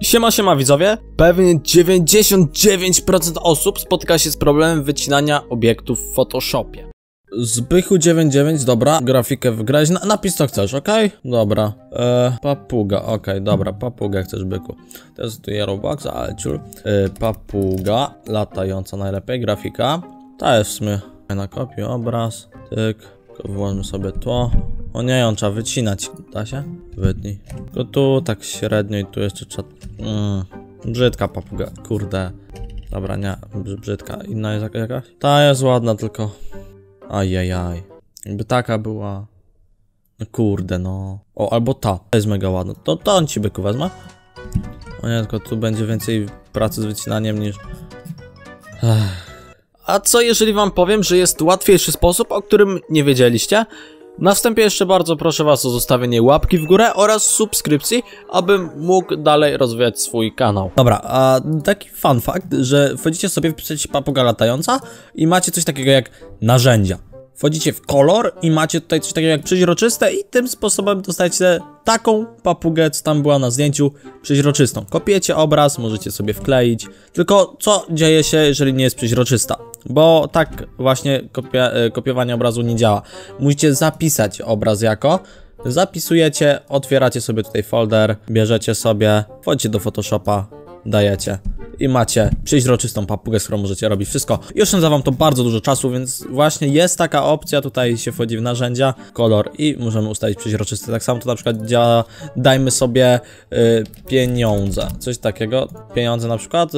Siema, siema widzowie. Pewnie 99% osób spotyka się z problemem wycinania obiektów w Photoshopie. Zbychu99, dobra, grafikę wygrać, Na, napis co chcesz, ok? Dobra, eee, papuga, ok, dobra, papuga chcesz byku. Testuję Roblox, ale ciul. Eee, papuga, latająca najlepiej, grafika. Ta jest w sumie na kopię, obraz, tyk, tylko sobie to. O nie, on trzeba wycinać, da się? Wytnij. Tylko tu tak średnio i tu jeszcze trzeba... Mm, brzydka papuga, kurde. Dobra, nie, brzy- brzydka. Inna jest jaka- jakaś? Ta jest ładna, tylko... Ajajaj. Jakby taka była... No kurde, no. O, albo ta. Ta jest mega ładna. To, to on ci byku wezmę. O nie, tylko tu będzie więcej pracy z wycinaniem niż... Ech. A co jeżeli wam powiem, że jest łatwiejszy sposób, o którym nie wiedzieliście? Na wstępie jeszcze bardzo proszę was o zostawienie łapki w górę oraz subskrypcji, abym mógł dalej rozwijać swój kanał. Dobra, a taki fun fact, że wchodzicie sobie wpisać papuga latająca i macie coś takiego jak narzędzia. Wchodzicie w kolor i macie tutaj coś takiego jak przeźroczyste i tym sposobem dostajecie taką papugę, co tam była na zdjęciu, przeźroczystą. Kopiecie obraz, możecie sobie wkleić. Tylko co dzieje się, jeżeli nie jest przeźroczysta? Bo tak właśnie kopia, e, kopiowanie obrazu nie działa. Musicie zapisać obraz jako, zapisujecie, otwieracie sobie tutaj folder, bierzecie sobie, wchodzicie do Photoshopa, dajecie i macie przeźroczystą papugę, z którą możecie robić wszystko. I oszczędza wam to bardzo dużo czasu, więc właśnie jest taka opcja, tutaj się wchodzi w narzędzia, kolor i możemy ustalić przeźroczysty. Tak samo to na przykład działa, dajmy sobie y, pieniądze, coś takiego, pieniądze na przykład,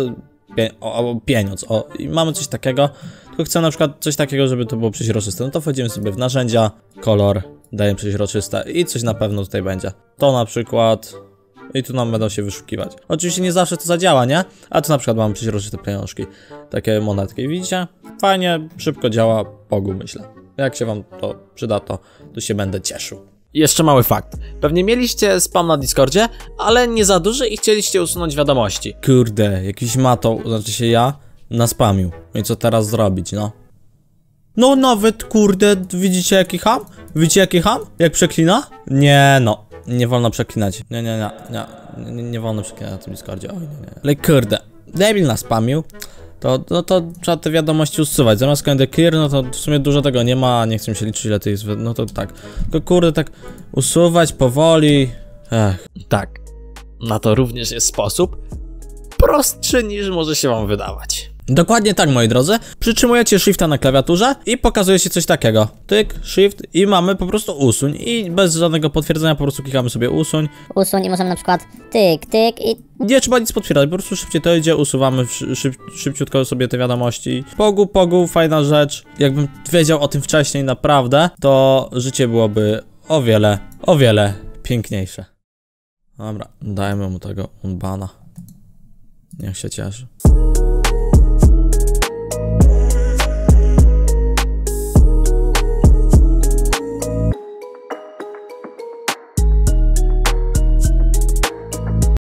pie, o, o, pieniądz, o, i mamy coś takiego, tylko chcę na przykład coś takiego, żeby to było przeźroczyste, no to wchodzimy sobie w narzędzia, kolor, dajemy przeźroczyste i coś na pewno tutaj będzie. To na przykład i tu nam będą się wyszukiwać. Oczywiście nie zawsze to zadziała, nie? A tu na przykład mamy przeźroczyste pieniążki. Takie monetki, widzicie? Fajnie, szybko działa, Bogu myślę. Jak się wam to przyda, to, to się będę cieszył. Jeszcze mały fakt. Pewnie mieliście spam na Discordzie, ale nie za duży i chcieliście usunąć wiadomości. Kurde, jakiś matą, znaczy się ja, naspamił. No i co teraz zrobić, no? No nawet, kurde, widzicie jaki ham? Widzicie jaki ham? Jak przeklina? Nie no, nie wolno przeklinać. Nie, nie, nie, nie, nie, nie wolno przeklinać na tym Discordzie, oj nie, nie. Ale kurde, debil nas spamił. To, no to trzeba te wiadomości usuwać. Zamiast kinda clear, no to w sumie dużo tego nie ma, nie chcę mi się liczyć ile to jest, no to tak. Tylko kurde, tak usuwać powoli. Ech. Tak, na to również jest sposób prostszy niż może się wam wydawać. Dokładnie tak, moi drodzy. Przytrzymujecie shifta na klawiaturze i pokazuje się coś takiego. Tyk, shift i mamy po prostu usuń. I bez żadnego potwierdzenia po prostu klikamy sobie usuń. usuń i możemy na przykład tyk, tyk i Nie trzeba nic potwierdzać, po prostu szybciej to idzie, usuwamy szy, szyb, szybciutko sobie te wiadomości. Pogu, pogu, fajna rzecz. Jakbym wiedział o tym wcześniej naprawdę, to życie byłoby o wiele, o wiele piękniejsze. Dobra, dajmy mu tego unbana. Niech się cieszy.